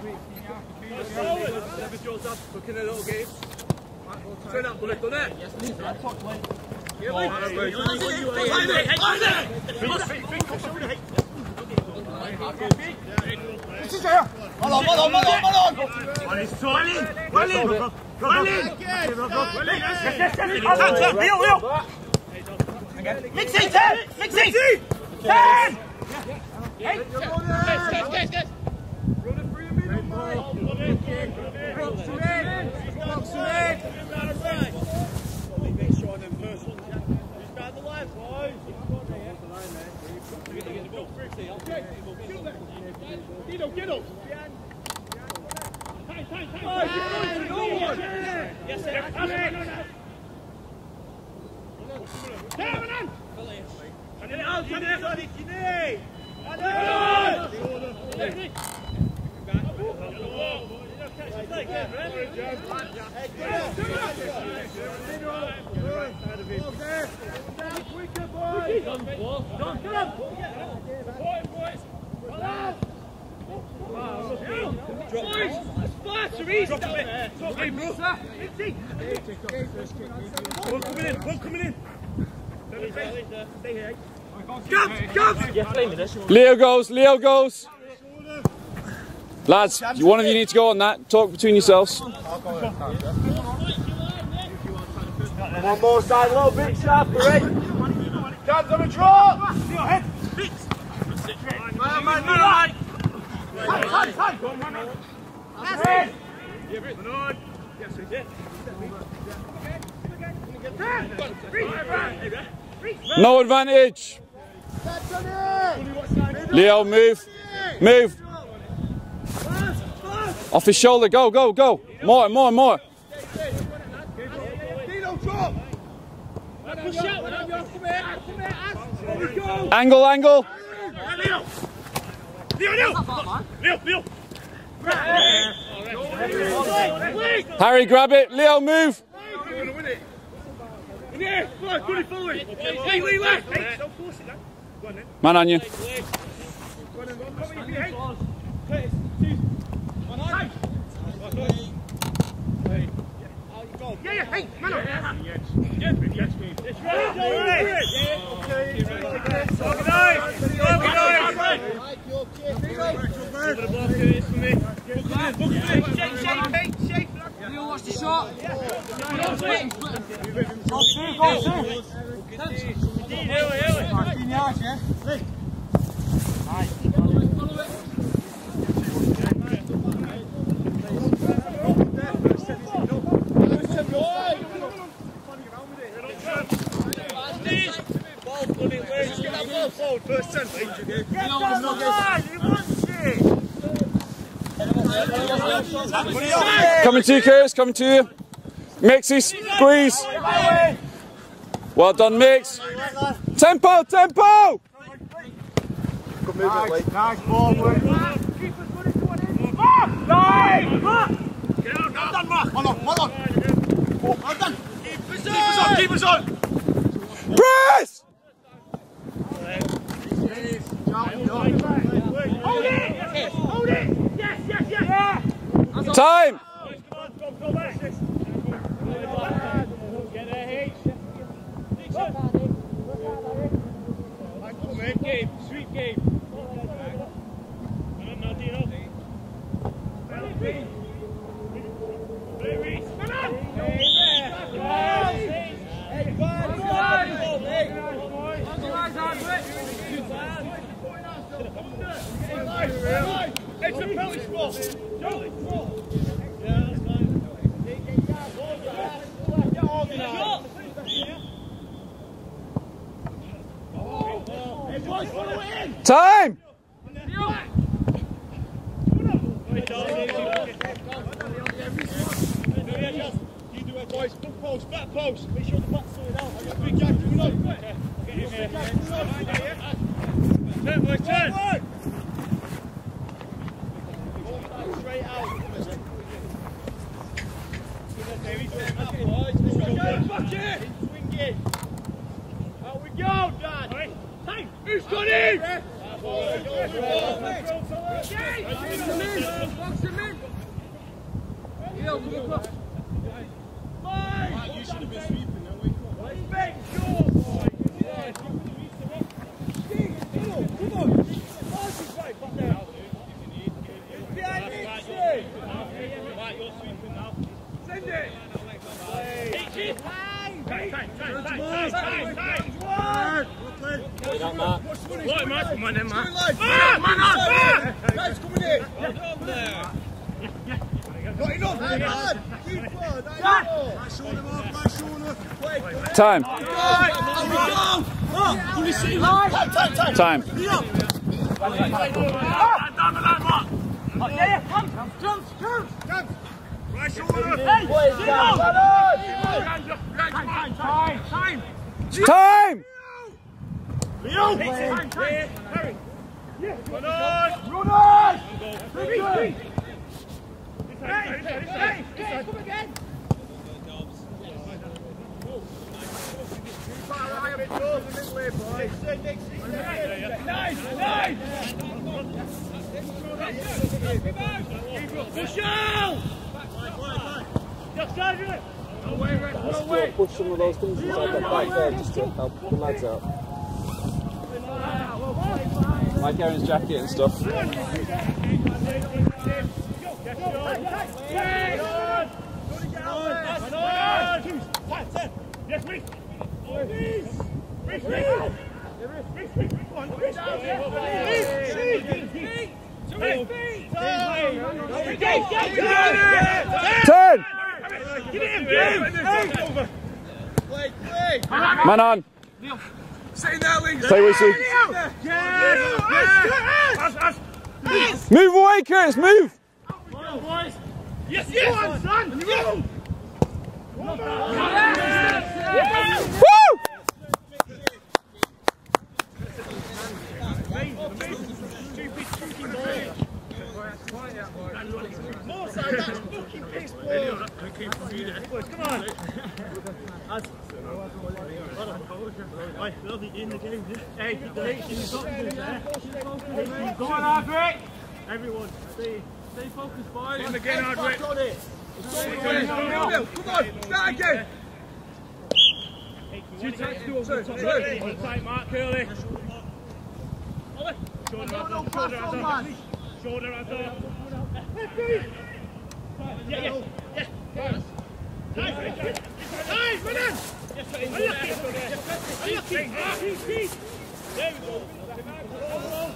David Jones up, looking a little game. Turn up, bullet, don't it? Yes, please. That's what went. Yeah, mate. Hold on, hold on, hold on, hold on. Well, it's Wally. Wally. Wally. Yes, yes, yes. Hands up. Heel, heel. Mixie, 10. Mixie. 10. 8. Yes, yes, yes. Lads, you-! Leo, Leo! Leo, Leo! Harry, one of you move. to come on, put it forward! Hey, wait, wait! Hey, don't force it now. Go on then. Man on you. Go on then, go on, you behave. Curtis, two. One on. Yeah, yeah, hey, man on. Yes, yes, yes. It's right, it's right. Organise, organise. Over the ball, Curtis, for me. Book him in, book him in. Shape, shape, shape, shape. Leo, watch the shot. Coming to you, Curtis. Coming to you. Mixie, squeeze. Well done, Mix. Tempo, tempo. Nice ball, boy. Nice! Well done, Mark. Hold on. Well done. Keep us on, keep us on. Press. Hold it! Hold it! Yes, yes, yes! Yeah! Time. Come on, Tom, go back. Get there, H. Come on, Gabe. Sweet Gabe. Come on, now, Dino. Hey, Reece. Come on! Hey, Hey, go on, go on. Hey, Time. Back post. Make sure the back's sorted out. Big Jack. Get in there. Turn, boys, turn. Straight out. Back in. Swing it. Out we go, Dad. Hey, who's got him? Box him in! Box him You should have been sweeping, no way. Right, you're sweeping now. Send it! Time, time, time, time, time, time, time. Right, Matt, come on then, Matt. Ah, man on! Guys, coming in. Well done there. Not enough, man. Keep on. Nice shoulder, Mark. Nice shoulder. Wait. Time. Time, time, time. Time. Time, time, time. Time. Leo! Time, time. Hurry. Run on! Run on. Hey, hey, hey, come again. Nice, nice. Push out! Just charge it. No way, Red, no way. Push some of those things inside the back there just to help the lads out. Like Aaron's jacket and stuff. Man on. Stay in there, Lee. Stay with you. Yes. Move away, Curtis. Move. Yes, yes. Go on, son. Go. Woo! More ball. Come on. On, Ardwick. Everyone, stay, stay focused, boys. In again, Ardwick. On. Come on, start again. Two times, two top. One tight, Mark Curley. Shoulder shoulder under. Shoulder under. Yeah, yeah, yeah. Nice, nice, run in. Unlucky, unlucky. Ah, keep, keep. There we go.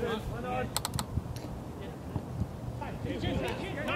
Come on.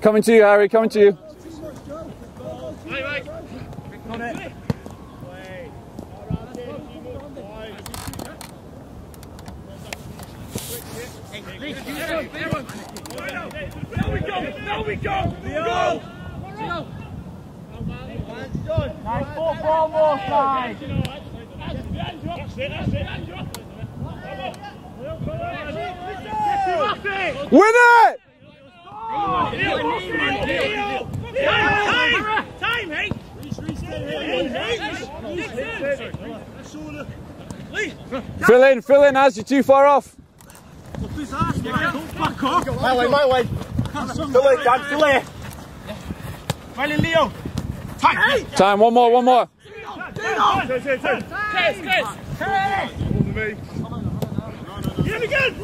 Coming to you, Harry, coming to you. Hey, go! We go! Go! Nice ball, ball, Moorside. That's it. Win it! Time! Time, hey! Fill in, fill in as you're too far off. My way, my way. Still it, Dan, still it. Well Leo. Time. Time, one more, one more. Kiss, kiss! Get him again!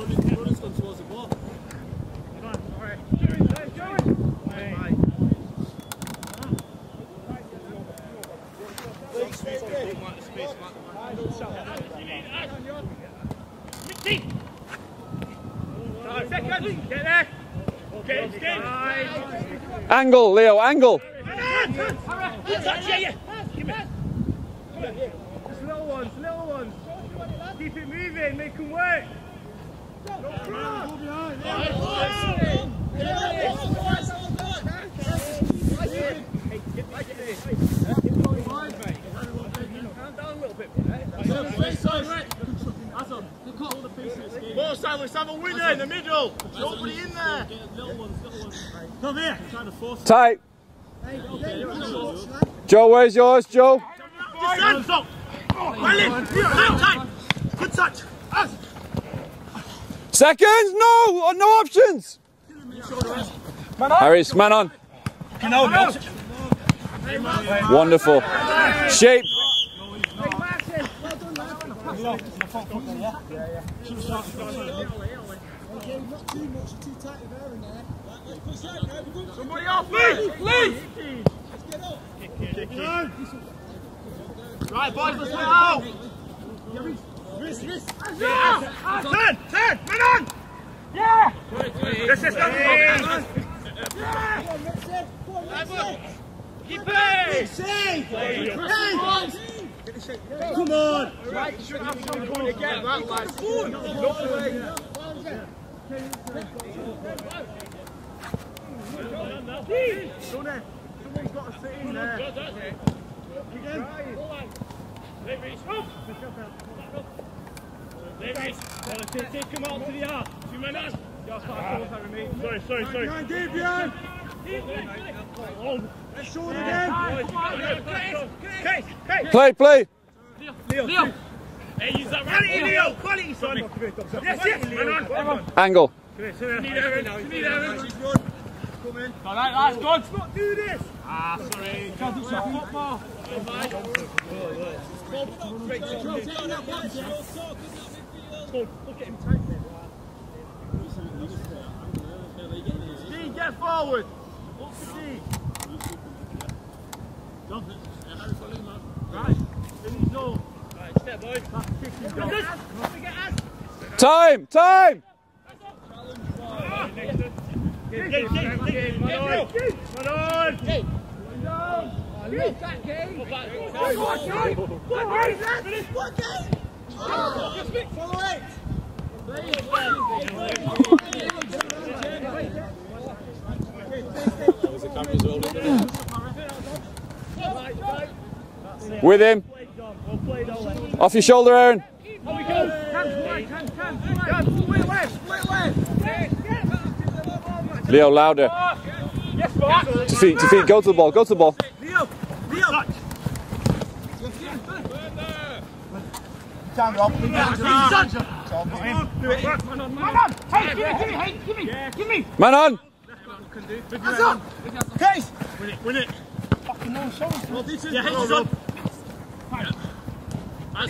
Second, get there. Okay, stay. Angle, Leo, angle. Touch, yeah, yeah. It. Just little ones, little ones. Keep it moving, make them work. Moorside, let's have a winner in the middle. Nobody in there. Come here. Tight. Joe, where's yours, Joe? Hands up. Well time. Good touch. Seconds? No, uh, no options. Harris, man on. Wonderful. Shape. Somebody off me. Please. Right, boys, let's get out. Turn, turn, man on! Yeah! This is not Keep it! Come on. Someone's got to sit in there. Take him out to the yard. Two men on. Sorry, sorry, sorry. Behind, Dave, behind. Shoulder again. Okay, okay. Play, play. Leo. Hey, use that quality, Leo. Quality, son. Yes, yes. Man on. on. Angle. Need Aaron. Need Aaron. All right, that's good. Let's not do this. Ah, sorry. Can't do some football. Dean, get forward. Look for Dean. Right. Finish zone. Right, step, boy. Time, time. With him. Off your shoulder, Aaron. Leo, louder. To feet, to feet. Go to the ball. Go to the ball. Leo, Leo. Stand up. Do it. Man on. Case. Win it, win it. Yeah, Run,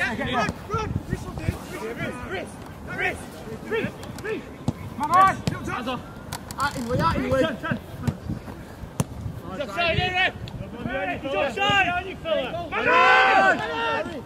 run! Whistle, dude! Wrist, wrist, wrist! Wrist, wrist! Come on! Hands off! At him, way, at him, way! He's offside, here, Red! He's offside! Come on! Come on! Come on!